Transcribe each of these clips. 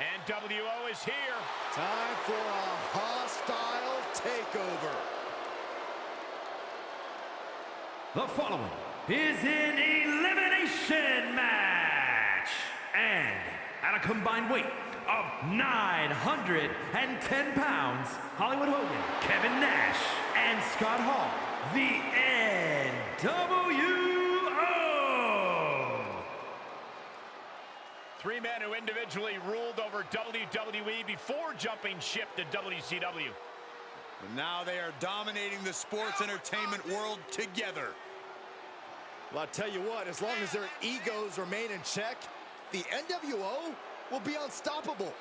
And WO is here. Time for a hostile takeover. The following is an elimination match. And at a combined weight of 910 pounds, Hollywood Hogan, Kevin Nash, and Scott Hall, the NWO. Three men who individually ruled over WWE before jumping ship to WCW. And now they are dominating the sports entertainment world together. Well, I'll tell you what, as long as their egos remain in check, the NWO will be unstoppable.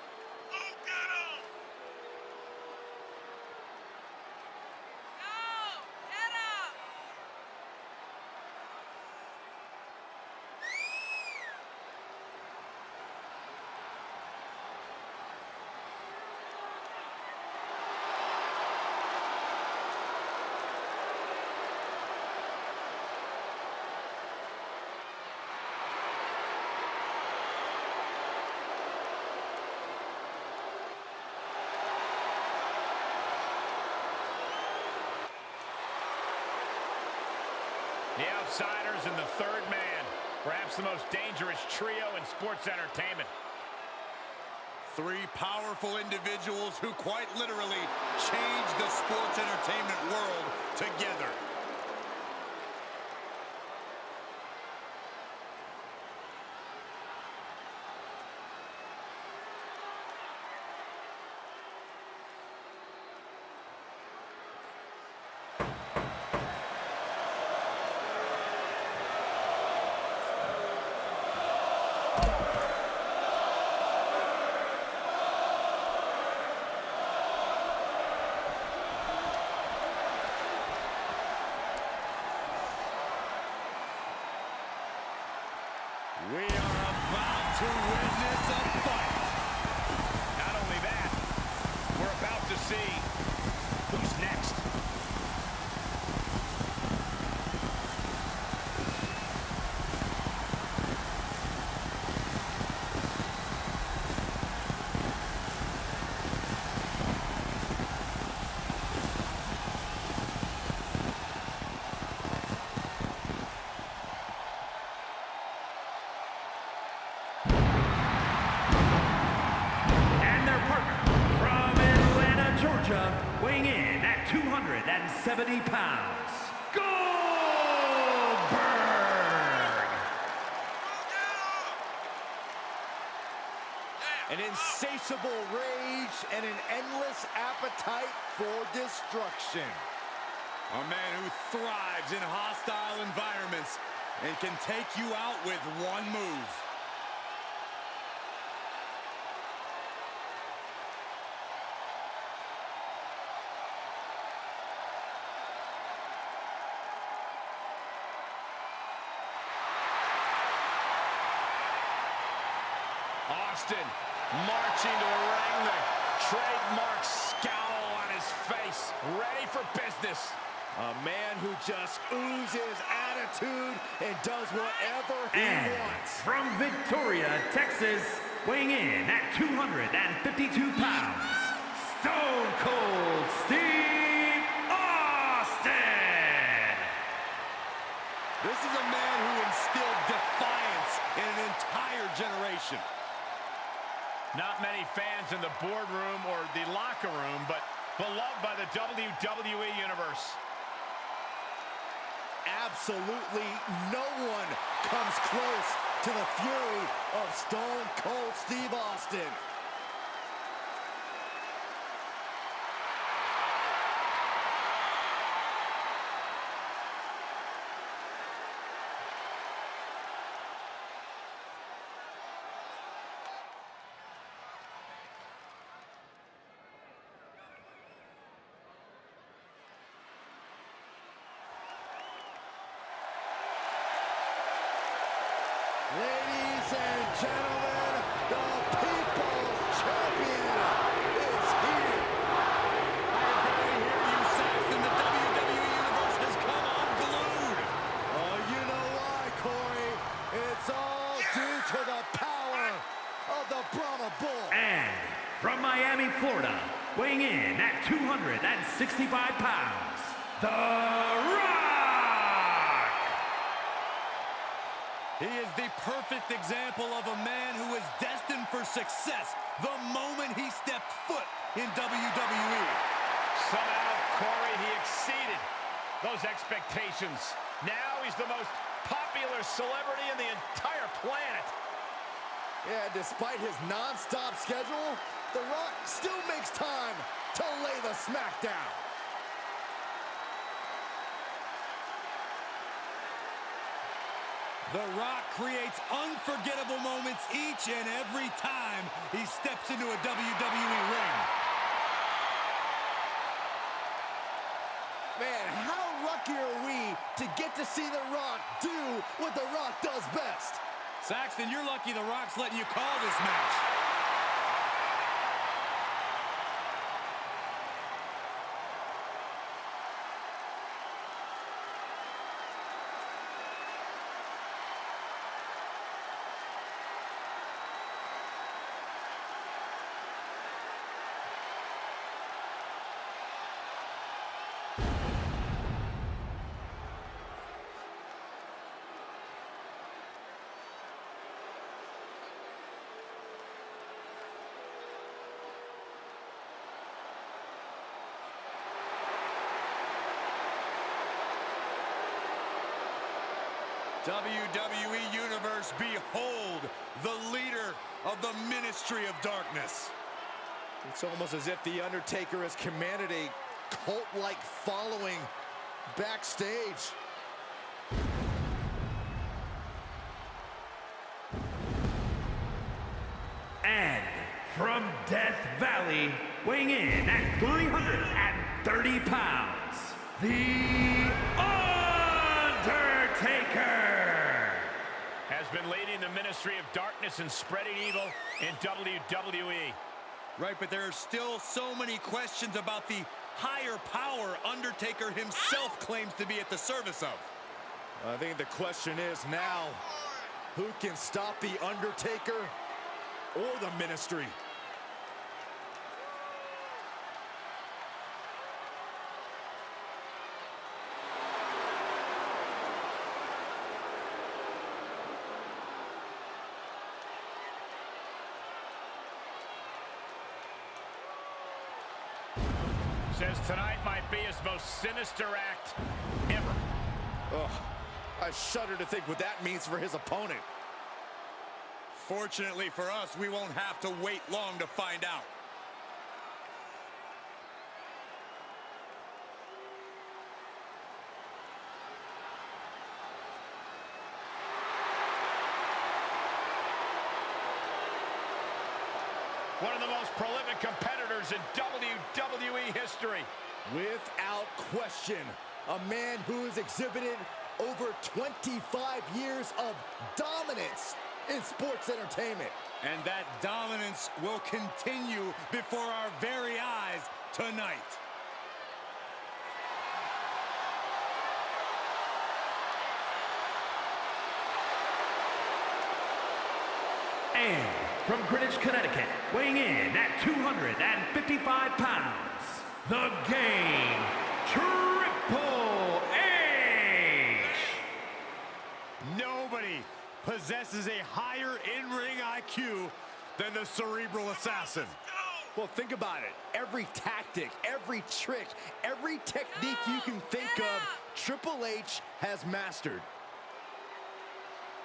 The Outsiders and the third man. Perhaps the most dangerous trio in sports entertainment. Three powerful individuals who quite literally changed the sports entertainment world together. 270 pounds, Goldberg. An insatiable rage and an endless appetite for destruction. A man who thrives in hostile environments and can take you out with one move. Austin marching to the ring, the trademark scowl on his face, ready for business. A man who just oozes attitude and does whatever he And wants. from Victoria, Texas, weighing in at 252 pounds, Stone Cold Steve Austin. This is a man who instilled defiance in an entire generation. Not many fans in the boardroom or the locker room, but beloved by the WWE Universe. Absolutely no one comes close to the fury of Stone Cold Steve Austin. Weighing in at 265 pounds, The Rock! He is the perfect example of a man who is destined for success the moment he stepped foot in WWE. Somehow, Corey, he exceeded those expectations. Now he's the most popular celebrity in the entire planet. Yeah, despite his non-stop schedule, The Rock still makes time to lay the smackdown. The Rock creates unforgettable moments each and every time he steps into a WWE ring. Man, how lucky are we to get to see The Rock do what The Rock does best? Saxton, you're lucky The Rock's letting you call this match. WWE Universe, behold the leader of the Ministry of Darkness. It's almost as if The Undertaker has commanded a cult-like following backstage. And from Death Valley, weighing in at 330 pounds, The Undertaker! Has been leading the Ministry of Darkness and spreading evil in WWE. Right, but there are still so many questions about the higher power Undertaker himself claims to be at the service of. I think the question is now, who can stop The Undertaker or the Ministry? Says tonight might be his most sinister act ever. Ugh, I shudder to think what that means for his opponent. Fortunately for us, we won't have to wait long to find out. One of the most competitors in WWE history. Without question, a man who has exhibited over 25 years of dominance in sports entertainment. And that dominance will continue before our very eyes tonight. And from Greenwich, Connecticut, weighing in at 255 pounds, the game, Triple H! Nobody possesses a higher in-ring IQ than the Cerebral Assassin. Well, think about it. Every tactic, every trick, every technique you can think of, Triple H has mastered.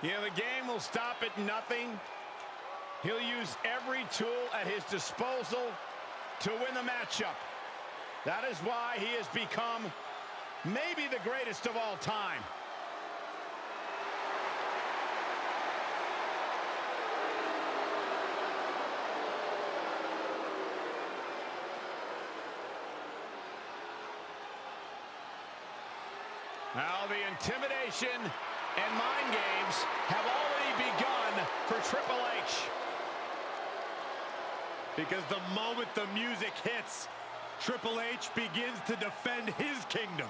Yeah, the game will stop at nothing. He'll use every tool at his disposal to win the matchup. That is why he has become maybe the greatest of all time. Now the intimidation and mind games have already begun for Triple H. Because the moment the music hits, Triple H begins to defend his kingdom.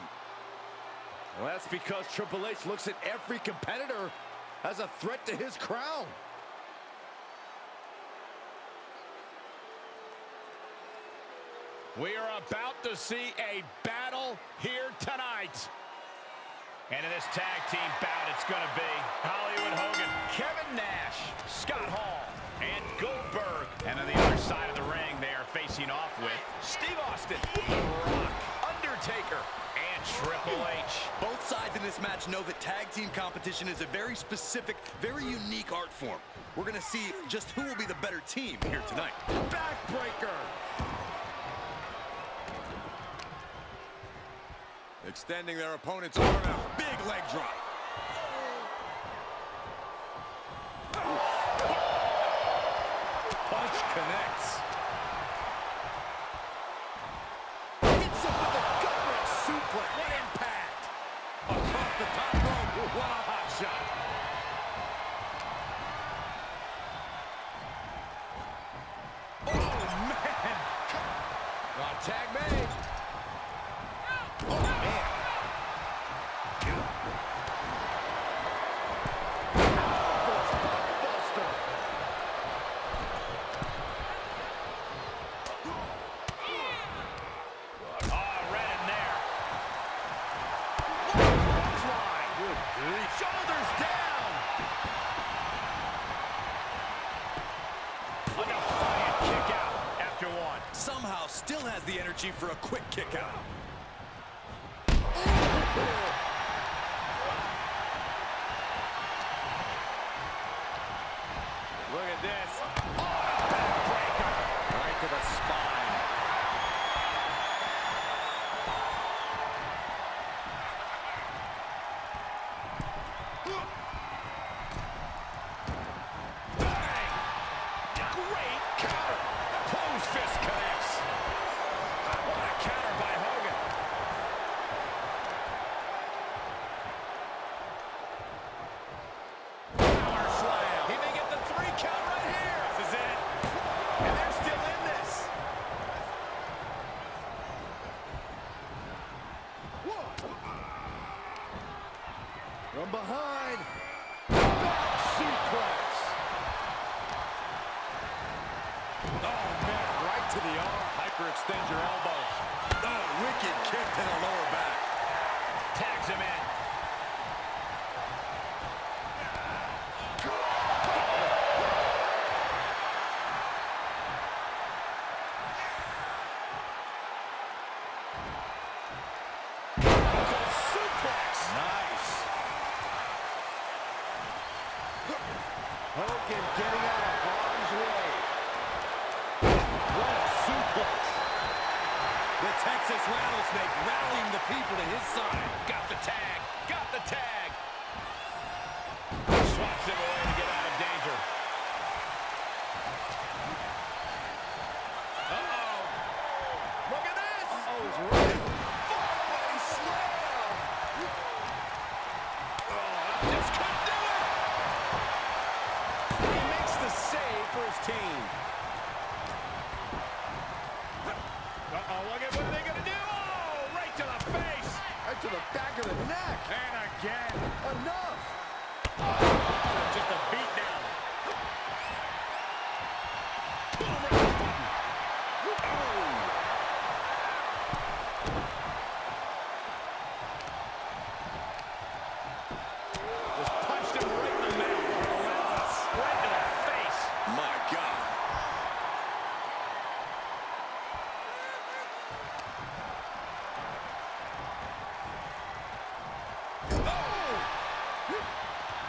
Well, that's because Triple H looks at every competitor as a threat to his crown. We are about to see a battle here tonight. And in this tag team bout, it's going to be Hollywood Hogan, Kevin Nash, Scott Hall, and Goldberg. And on the other side of the ring, they are facing off with Steve Austin, The Rock, Undertaker, and Triple H. Both sides in this match know that tag team competition is a very specific, very unique art form. We're going to see just who will be the better team here tonight. Backbreaker. Extending their opponent's arm out. Big leg drop. Still has the energy for a quick kick out.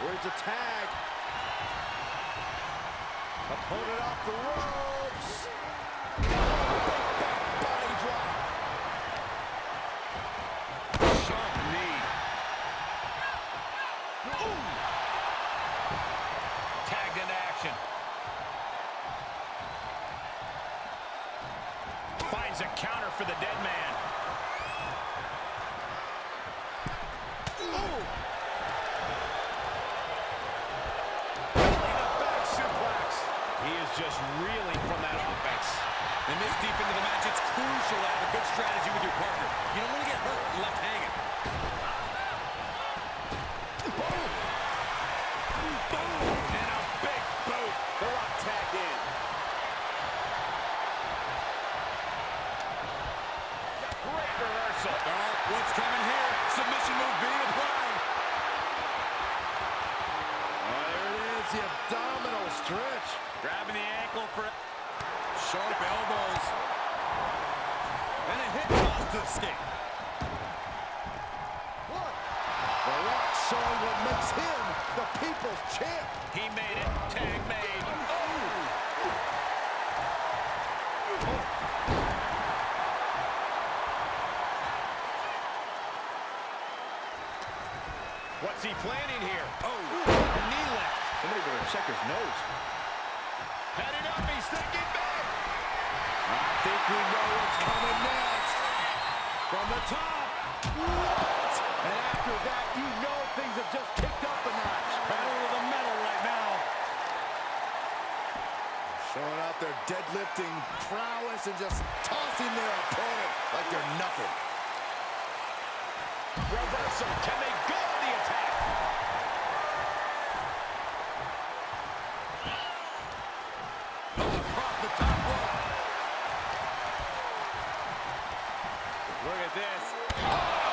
Where's the tag? Opponent off the ropes. Body drop. Sharp knee. Ooh. Tagged into action. Finds a counter for the dead man. Ooh. just reeling from that offense. And this deep into the match, it's crucial to have a good strategy with your partner. You don't want to get hurt and left hanging. Abdominal strength sharp elbows. And a hip toss to escape. The Rock showing what makes him the people's champ. He made it. Tag made. What's he planning here? Oh, knee lift. Somebody better check his nose. He's thinking big. I think we know what's coming next. From the top. What? And after that, you know things have just kicked up a notch. Pedal to the metal right now. Showing out their deadlifting prowess and just tossing their opponent like they're nothing. Reversal. Can they go to the attack? This.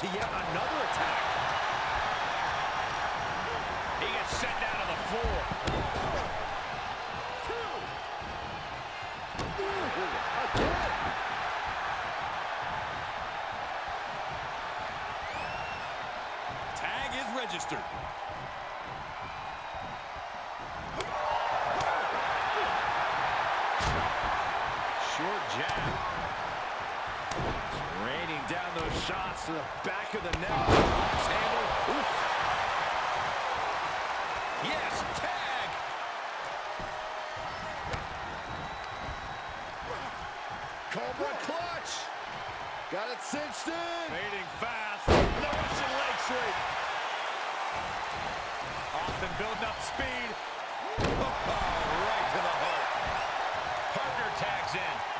To yet another to the back of the neck. Oh. Rock's. Oof. Yes, tag. Cobra clutch. Got it cinched in. Fading fast. The Russian leg sweep. Austin building up speed. Oh, right to the heart. Partner tags in.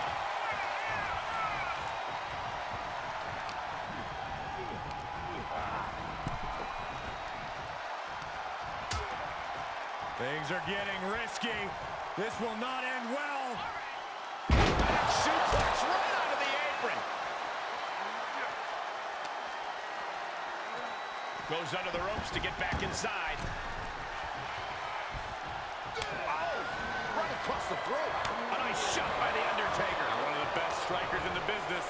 Things are getting risky. This will not end well. Back suplex right onto the apron. Goes under the ropes to get back inside. Oh, right across the throat. A nice shot by The Undertaker. One of the best strikers in the business.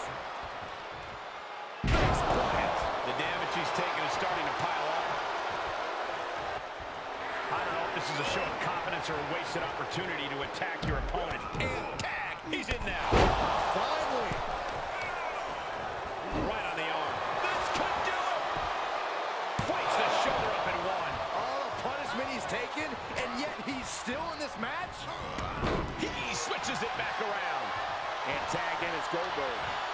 The damage he's taken is starting to pile up. I don't know if this is a show of confidence or a wasted opportunity to attack your opponent. And tag. He's in now. Finally. Right on the arm. This could do it. Fights the shoulder up in one. All the punishment he's taken, and yet he's still in this match? He switches it back around. And tag in is Goldberg.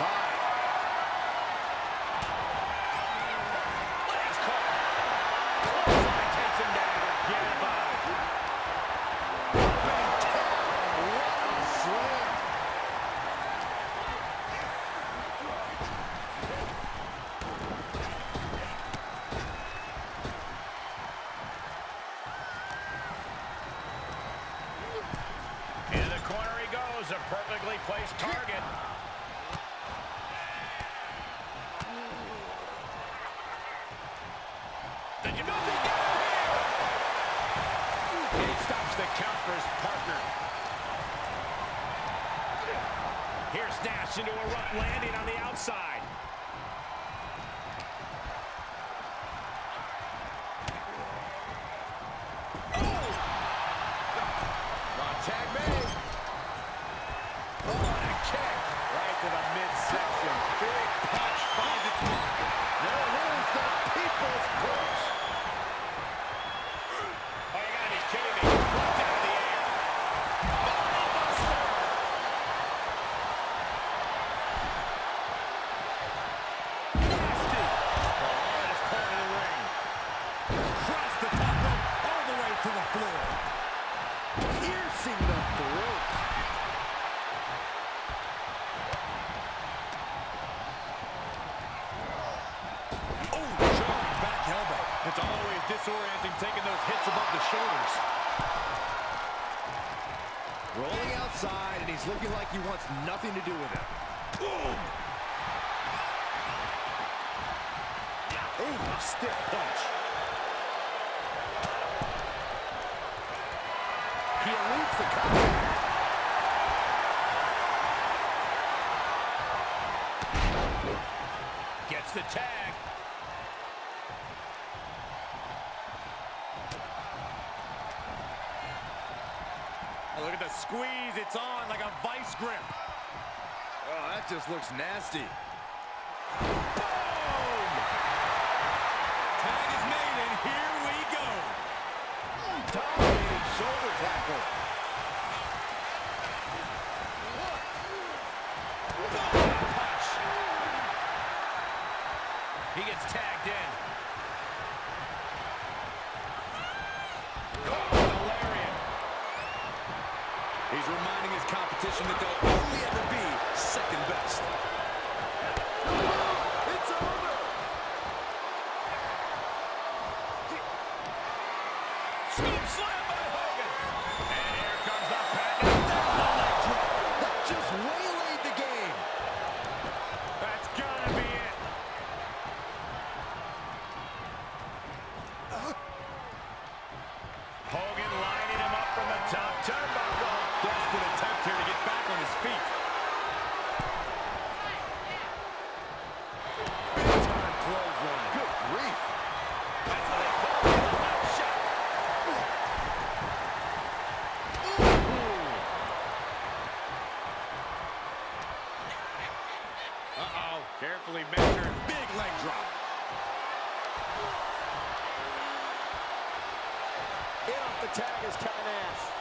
offside. follow-up lane. squeeze. It's on like a vice grip. Oh, that just looks nasty. In off the tag is Kevin Nash.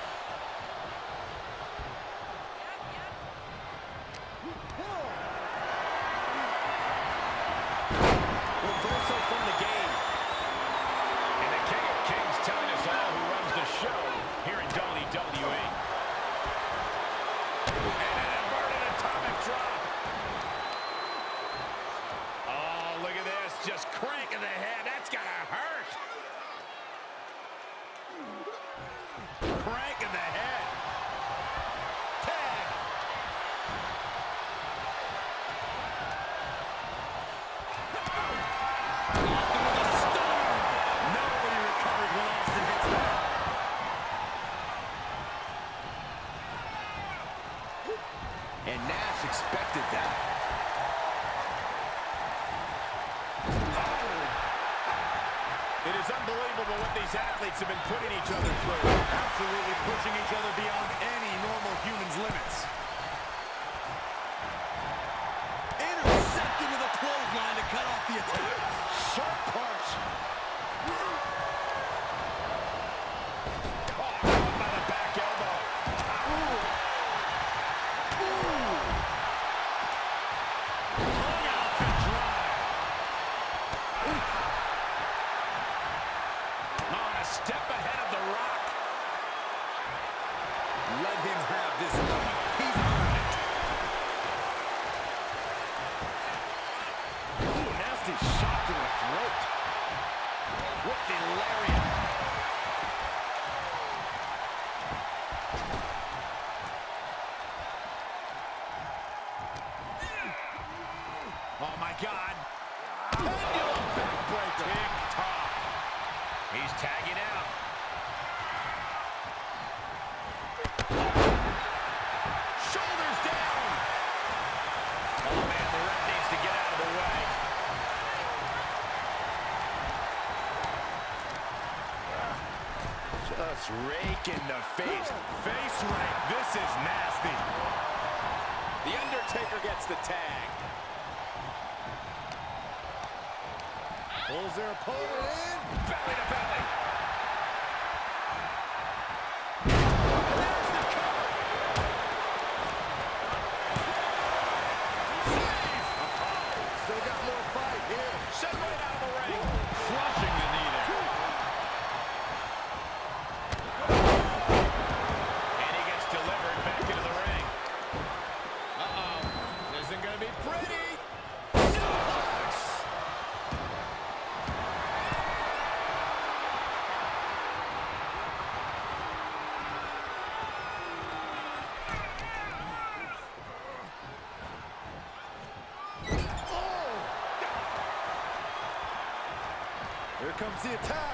athletes have been putting each other through. Absolutely pushing each other beyond. the attack.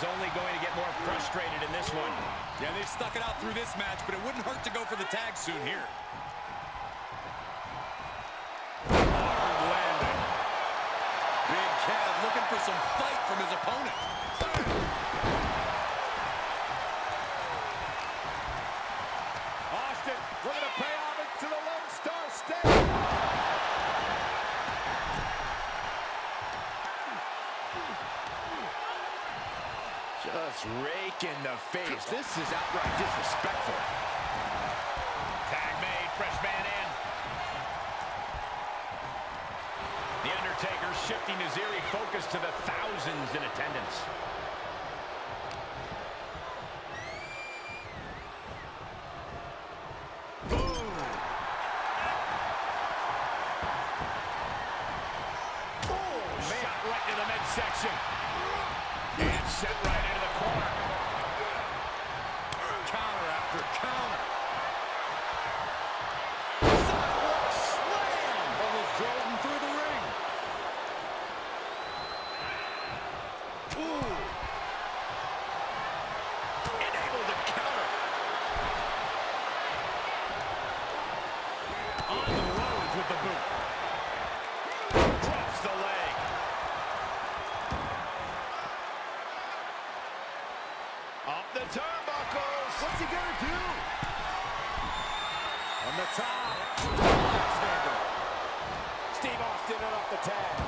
is only going to get more frustrated in this one. Yeah, they've stuck it out through this match, but it wouldn't hurt to go for the tag soon here. Hard landing. Big Cav looking for some fight from his opponent. Austin, we're going to pay homage to the Lone Star State. Just rake in the face. This is outright disrespectful. Tag made, fresh man in. The Undertaker shifting his eerie focus to the thousands in attendance. attack.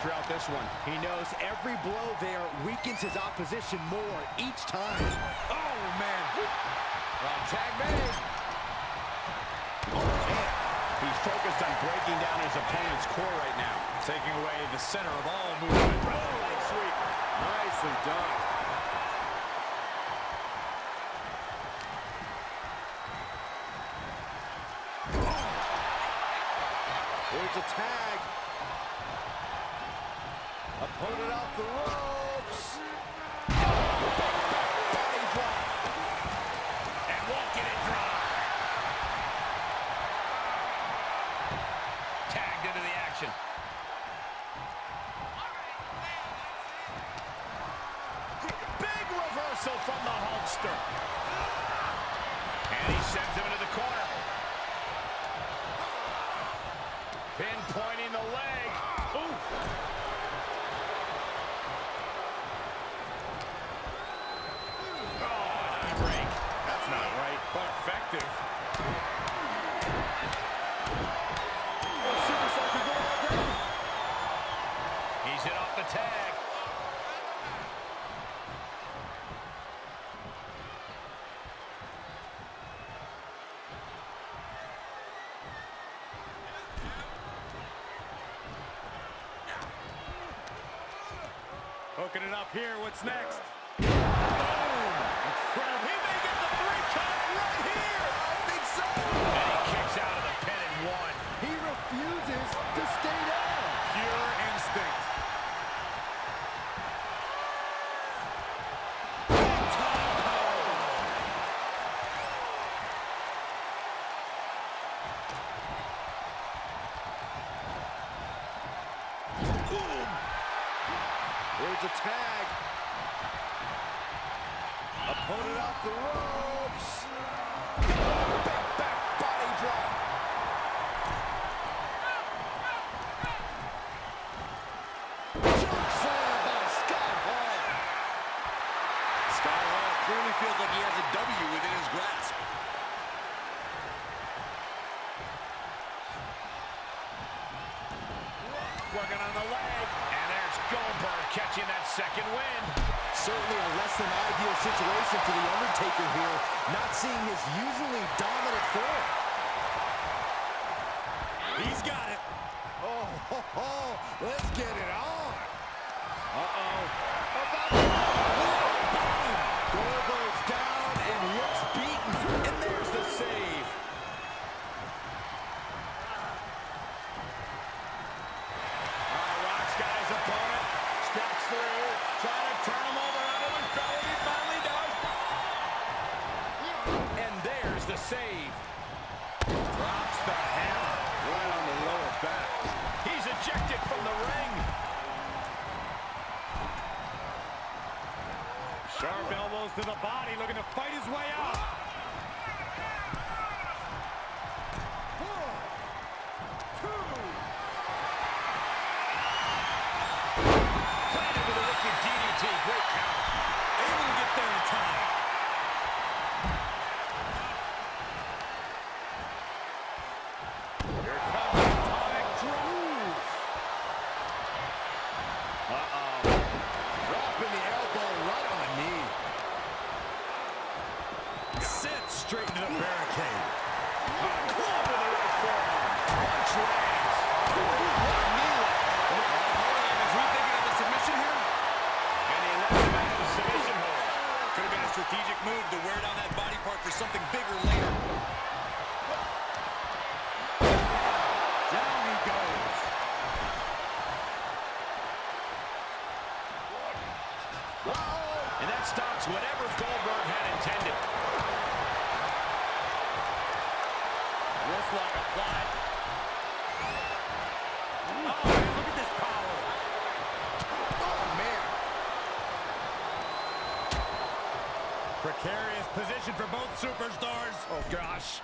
Throughout this one. He knows every blow there weakens his opposition more each time. Oh, man. Well, tag made. Oh, man. He's focused on breaking down his opponent's core right now. Taking away the center of all movement. Oh, leg sweep. Nicely done. There's a tag. Opponent off the ropes. And walking it dry. Tagged into the action. Big reversal from the Hulkster. And he sends him into the corner. Pinpointing the leg. Ooh. Oh, knee break. That's not right, but effective. He's hit off the tag. Hooking it up here. What's next? He may get the three count right here. I think so. And he kicks out of the pin and one. He refuses to stay down. Pure instinct. There's a tag. Opponent off the ropes. Big back body drop. Choke slam by Scott Hall. Scott Hall clearly feels like he has a W within his grasp. Working on the leg. And there's Goldberg catching that second win. Certainly a less than ideal situation for The Undertaker here, not seeing his usually dominant form. He's got it. Oh, ho, ho, let's get it on. Uh-oh. Goldberg's down and looks beaten. And there's the save. Uh, Rock's got his opponent. Steps through. Trying to turn him over onto his belly. He finally does. And there's the save. Drops the hammer. Right on the lower back. He's ejected from the ring. Sharp elbows to the body, looking to fight his way out. something bigger later. Down he goes. And that stops whatever Goldberg had intended. Wrist lock applied. superstars. Oh, gosh.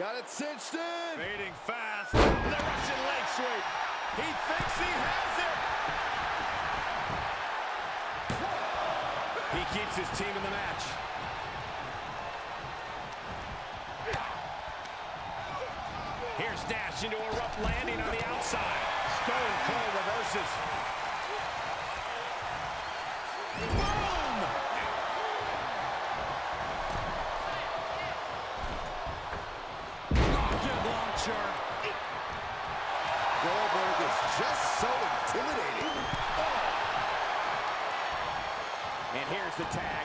Got it cinched in. Fading fast. The Russian leg sweep. He thinks he has it. He keeps his team in the match. Here's Dash into a rough landing on the outside. Stone Cold reverses. the tag.